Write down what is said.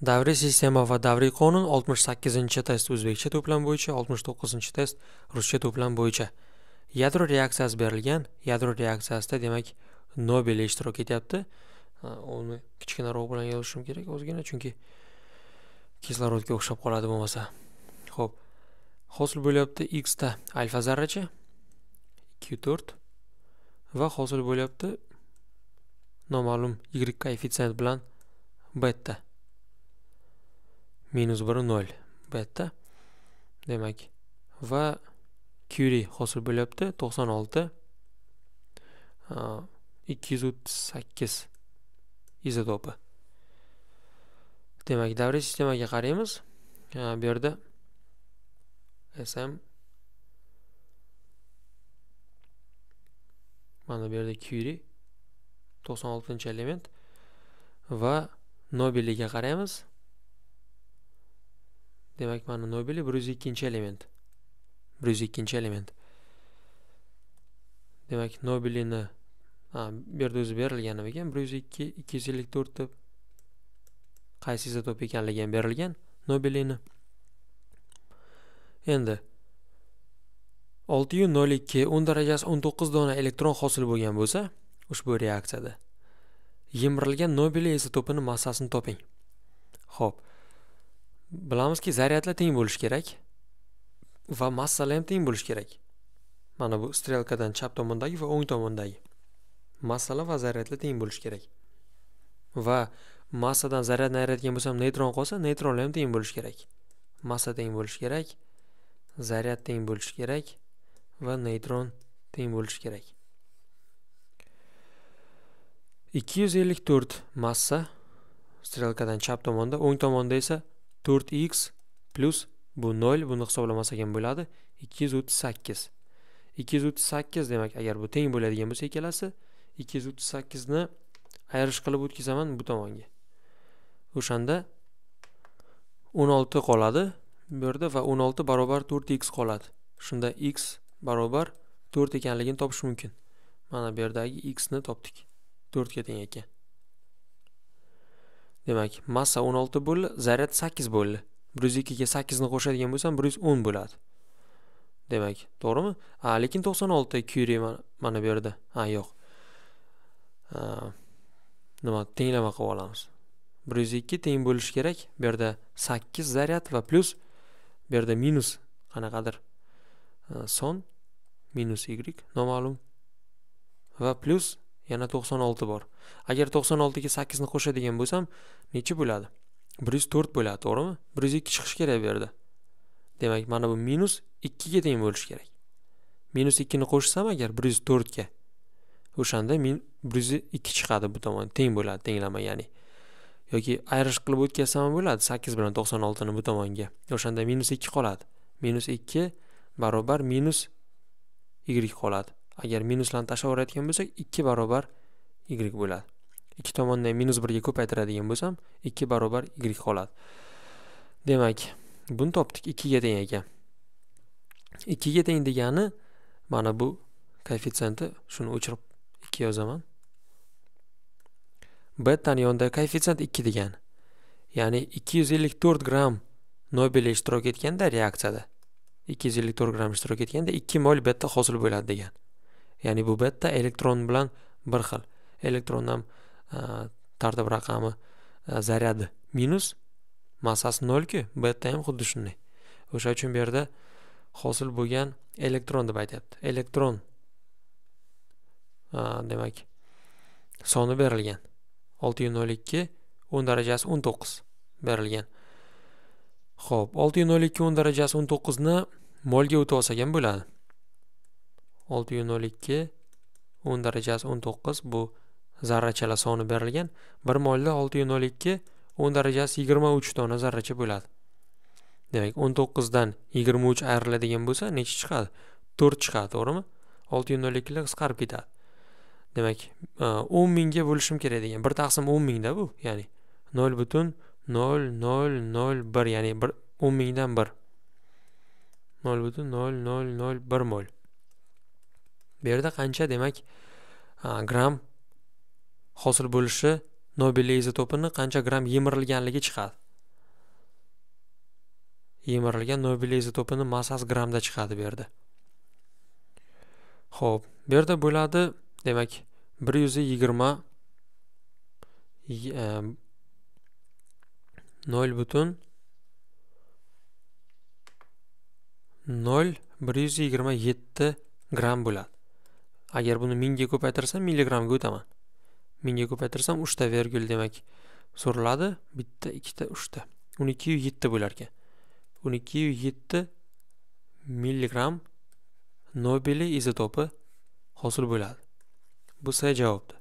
davriy sistema va davriy qonun oltmish sakkizinchi test o'zbekcha to'plam bo'yicha oltmish to'qqizinchi test ruscha to'plam bo'yicha. Yadro reaksiyasi berilgan yadro reaksiyasida demak nobel ishtirok etyapti. Uni kichkinaroq bilan yozishim kerak ozgina chunki kislorodga o'xshab qoladi bo'lmasa. Ho'p hosil bo'lyapti x ta alfa zarracha ikki to'rt va hosil bo'lyapti noma'lum y koeffitsient bilan beta minus bir nol beta demak va kyuri hosil bo'lyapti to'qson olti ikki yuz o'ttiz sakkiz izotopi demak davriy sistemaga qaraymiz bu yerda sm mana bu yerda kyuri to'qson oltinchi element va nobeliga qaraymiz demak mana nobeli bir yuz ikkinchi element. Bir yuz ikkinchi element. Demak nobelini bu yerda o'zi berilgan ekan bir yuz ikki ikki yuz ellik to'rt deb qaysi izotop ekanligi ham berilgan nobelini. Endi olti yu nol ikki o'n darajasi o'n to'qqiz dona elektron hosil bo'lgan bo'lsa ushbu reaksiyada yemirilgan nobeli izotopini massasini toping. Ho'p bilamizki zaryadlar teng bo'lishi kerak va massalar ham teng bo'lishi kerak. Mana bu strelkadan chap tomondagi va o'ng tomondagi massalar va zaryadlar teng bo'lishi kerak. Va massadan zaryadni ayiradigan bo'lsam neytron qolsa neytronlar ham teng bo'lishi kerak. Massa teng bo'lishi kerak zaryad teng bo'lishi kerak va neytron teng bo'lishi kerak. Ikki yuz ellik to'rt massa strelkadan chap tomonda o'ng tomonda esa 4x plyus bu 0 buni hisoblamasak ham bo'ladi 238. 238 demak agar bu teng bo'ladigan bo'lsa ikkalasi 238 ni ayirish qilib o'tkazaman bu tomonga. O'shanda 16 qoladi bu yerda va 16 barobar 4x qoladi. Shunda x barobar 4 ekanligini topish mumkin. Mana bu yerdagi x ni topdik. 4 ga teng ekan. Demak massa o'n olti bo'ldi zaryad sakkiz bo'ldi. Bir yuz ikkiga sakkizni qo'shadigan bo'lsam bir yuz o'n bo'ladi. Demak to'g'rimi? A lekin to'qson olti kyuri mana bu yerda. Ha yo'q. Nima tenglama qilib olamiz. Bir yuz ikki teng bo'lishi kerak. Bu yerda sakkiz zaryad va plyus bu yerda minus qanaqadir. Son minus y noma'lum. Va plyus yana to'qson olti bor. Agar to'qson oltiga sakkizni qo'shadigan bo'lsam nechi bo'ladi? Bir yuz to'rt bo'ladi to'g'rimi? Bir yuz ikki chiqishi kerak bu yerda. Demak mana bu minus ikkiga teng bo'lishi kerak. Minus ikkini qo'shsam agar bir yuz to'rtga o'shanda bir yuz ikki chiqadi bu tomon teng bo'ladi tenglama ya'ni. Yoki ayirish qilib o'tkazsam ham bo'ladi sakkiz bilan to'qson oltini bu tomonga o'shanda minus ikki qoladi. Minus ikki barobar minus y qoladi. Agar minuslarni tashlab yuboradigan bo'lsak ikki barobar y bo'ladi. Ikki tomonni minus birga ko'paytiradigan bo'lsam ikki barobar y qoladi. Demak buni topdik ikkiga teng ekan. Ikkiga teng degani mana bu koeffitsiyenti shuni o'chirib ikki yozaman. Betani yonida koeffitsient ikki degani ya'ni ikki yuz ellik to'rt gramm nobel ishtirok etganda reaksiyada ikki yuz ellik to'rt gramm ishtirok etganda ikki mol betta hosil bo'ladi degan ya'ni bu bitta elektron bilan bir xil. Elektron ham e, tartib raqami e, zaryadi minus massasi nolku bitta ham xuddi shunday. O'sha uchun bu yerda hosil bo'lgan elektron deb aytyapti. Elektron e, demak soni berilgan. Olti yuz nol ikki o'n darajasi o'n to'qqiz berilgan. Ho'p olti yuz nol ikki o'n darajasi o'n to'qqizni molga o'tib olsak ham bo'ladi. Olti yuz nol ikki o'n darajasi o'n to'qqiz bu zarrachalar soni berilgan. Bir molda olti yuz nol ikki o'n darajasi yigirma uch dona zarracha bo'ladi. Demak o'n to'qqizdan yigirma uch ayriladigan bo'lsa nechi chiqadi? To'rt chiqadi to'g'rimi? olti yuz nol ikkilar qisqarib ketadi. Demak e, o'n mingga bo'lishim kerak degan bir taqsim o'n mingda bu ya'ni nol butun nol nol nol bir ya'ni bir o'n mingdan bir. Nol butun nol nol nol bir mol bu yerda qancha demak gramm hosil bo'lishi nobel izotopini qancha gramm yemirilganligi chiqadi. Yemirilgan nobel izotopini massasi grammda chiqadi bu yerda. Ho'p bu yerda bo'ladi demak bir yuz yigirma e, nol butun nol bir yuz yigirma yetti gramm bo'ladi. Agar buni mingga ko'paytirsam milligrammga o'taman. Mingga ko'paytirsam uchta vergul demak so'raladi bitta ikkita uchta. O'n ikkiyu yetti bo'larkan o'n ikkiyu yetti milligramm nobeli izotopi hosil bo'ladi. Bu s javobdir.